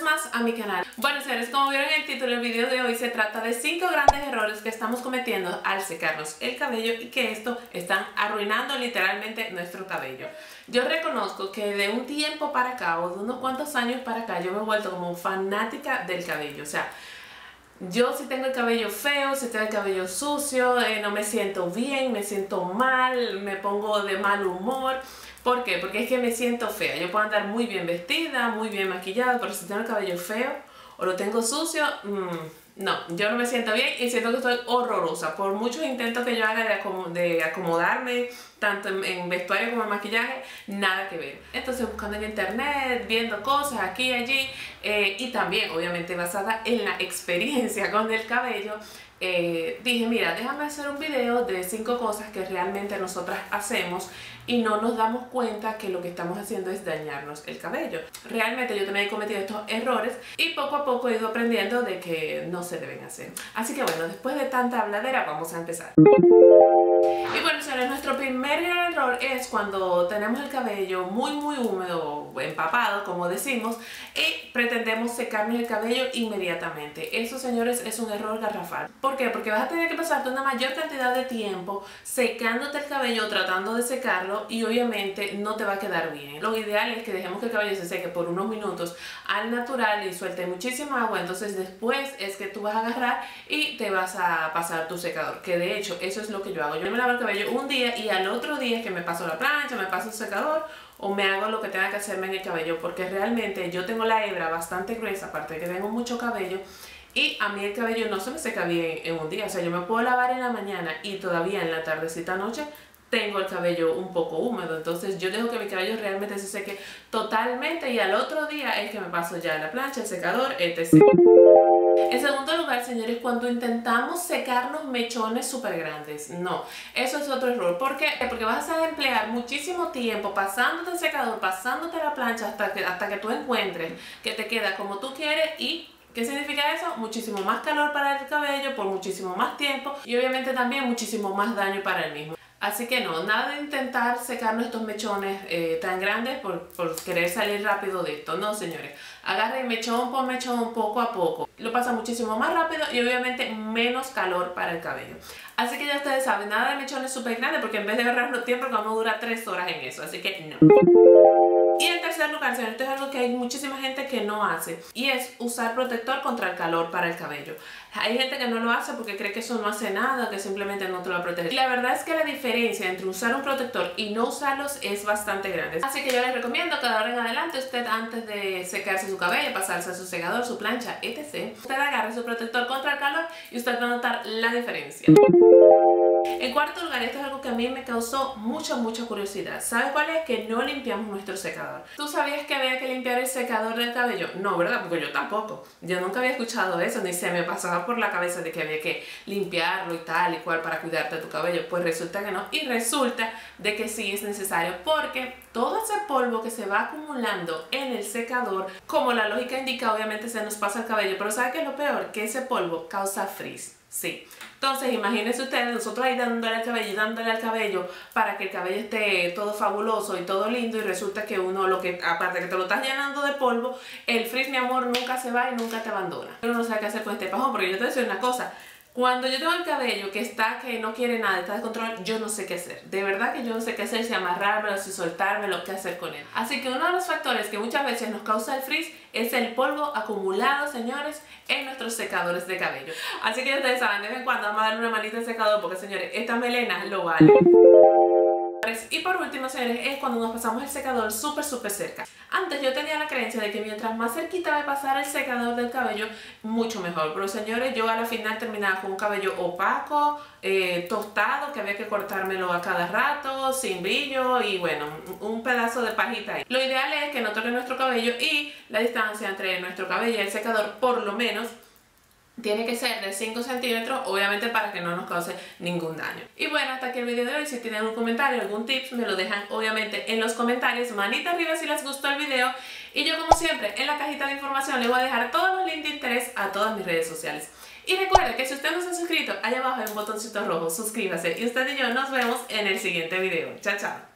más a mi canal. Bueno señores, como vieron en el título el video de hoy se trata de 5 grandes errores que estamos cometiendo al secarnos el cabello y que esto están arruinando literalmente nuestro cabello. Yo reconozco que de un tiempo para acá o de unos cuantos años para acá yo me he vuelto como fanática del cabello. O sea, yo si tengo el cabello feo, si tengo el cabello sucio, eh, no me siento bien, me siento mal, me pongo de mal humor. ¿Por qué? Porque es que me siento fea. Yo puedo andar muy bien vestida, muy bien maquillada, pero si tengo el cabello feo o lo tengo sucio, mmm, no, yo no me siento bien y siento que estoy horrorosa. Por muchos intentos que yo haga de, acomodarme, tanto en, vestuario como en maquillaje, nada que ver. Entonces buscando en internet, viendo cosas aquí y allí, eh, y también obviamente basada en la experiencia con el cabello, eh, dije, mira, déjame hacer un video de cinco cosas que realmente nosotras hacemos y no nos damos cuenta que lo que estamos haciendo es dañarnos el cabello. Realmente yo también he cometido estos errores y poco a poco he ido aprendiendo de que no se deben hacer. Así que bueno, después de tanta habladera vamos a empezar. Y bueno, nuestro primer error es cuando tenemos el cabello muy muy húmedo, empapado, como decimos, y pretendemos secarnos el cabello inmediatamente. Eso, señores, es un error garrafal. ¿Por qué? Porque vas a tener que pasarte una mayor cantidad de tiempo secándote el cabello, tratando de secarlo, y obviamente no te va a quedar bien. Lo ideal es que dejemos que el cabello se seque por unos minutos al natural y suelte muchísima agua, entonces después es que tú vas a agarrar y te vas a pasar tu secador, que de hecho eso es lo que yo hago. Yo me lavo el cabello un día y al otro día es que me paso la plancha, me paso el secador o me hago lo que tenga que hacerme en el cabello porque realmente yo tengo la hebra bastante gruesa, aparte de que tengo mucho cabello y a mí el cabello no se me seca bien en un día, o sea, yo me puedo lavar en la mañana y todavía en la tardecita noche tengo el cabello un poco húmedo, entonces yo dejo que mi cabello realmente se seque totalmente y al otro día es que me paso ya la plancha, el secador, etc. Señores, cuando intentamos secarnos mechones súper grandes, no, eso es otro error. ¿Por qué? Porque vas a emplear muchísimo tiempo pasándote el secador, pasándote la plancha hasta que, hasta que tú encuentres que te queda como tú quieres y ¿Qué significa eso? Muchísimo más calor para el cabello por muchísimo más tiempo y obviamente también muchísimo más daño para el mismo. Así que no, nada de intentar secarnos estos mechones eh, tan grandes por, por, querer salir rápido de esto. No, señores. Agarren mechón por mechón poco a poco. Lo pasa muchísimo más rápido y obviamente menos calor para el cabello. Así que ya ustedes saben, nada de mechones súper grandes porque en vez de agarrarlo tiempo vamos a durar 3 horas en eso. Así que no. Lugar, señores, esto es algo que hay muchísima gente que no hace y es usar protector contra el calor para el cabello. Hay gente que no lo hace porque cree que eso no hace nada, que simplemente no te lo va a proteger. Y la verdad es que la diferencia entre usar un protector y no usarlos es bastante grande. Así que yo les recomiendo que de ahora en adelante usted antes de secarse su cabello, pasarse a su secador, su plancha, etc. Usted agarre su protector contra el calor y usted va a notar la diferencia. En cuarto lugar, esto es algo que a mí me causó mucha, mucha curiosidad. ¿Sabes cuál es? Que no limpiamos nuestro secador. ¿Tú sabías que había que limpiar el secador del cabello? No, ¿verdad? Porque yo tampoco. Yo nunca había escuchado eso, ni se me pasaba por la cabeza de que había que limpiarlo y tal y cual para cuidarte tu cabello. Pues resulta que no. Y resulta de que sí es necesario porque todo ese polvo que se va acumulando en el secador, como la lógica indica, obviamente se nos pasa el cabello. Pero ¿sabe qué es lo peor? Que ese polvo causa frizz. Sí. Entonces, imagínense ustedes, nosotros ahí dándole al cabello y dándole al cabello para que el cabello esté todo fabuloso y todo lindo y resulta que uno, lo que aparte que te lo estás llenando de polvo, el frizz, mi amor, nunca se va y nunca te abandona. Uno no sabe qué hacer con este pajón, porque yo te voy a decir una cosa, cuando yo tengo el cabello que está, que no quiere nada, está de control, yo no sé qué hacer. De verdad que yo no sé qué hacer, si amarrármelo, si soltármelo, qué hacer con él. Así que uno de los factores que muchas veces nos causa el frizz es el polvo acumulado, señores, en nuestros secadores de cabello. Así que ustedes saben, de vez en cuando vamos a darle una manita de secador porque, señores, esta melena lo vale. Y por último, señores, es cuando nos pasamos el secador súper, súper cerca. Antes yo tenía la creencia de que mientras más cerquita me pasara el secador del cabello, mucho mejor. Pero señores, yo a la final terminaba con un cabello opaco, eh, tostado, que había que cortármelo a cada rato, sin brillo y bueno, un pedazo de pajita ahí. Lo ideal es que no toque nuestro cabello y la distancia entre nuestro cabello y el secador, por lo menos, tiene que ser de 5 centímetros, obviamente para que no nos cause ningún daño. Y bueno, hasta aquí el video de hoy. Si tienen un comentario, algún tips, me lo dejan obviamente en los comentarios. Manita arriba si les gustó el video. Y yo como siempre, en la cajita de información les voy a dejar todos los links de interés a todas mis redes sociales. Y recuerden que si usted no se ha suscrito, allá abajo hay un botoncito rojo, suscríbase. Y usted y yo nos vemos en el siguiente video. Chao, chao.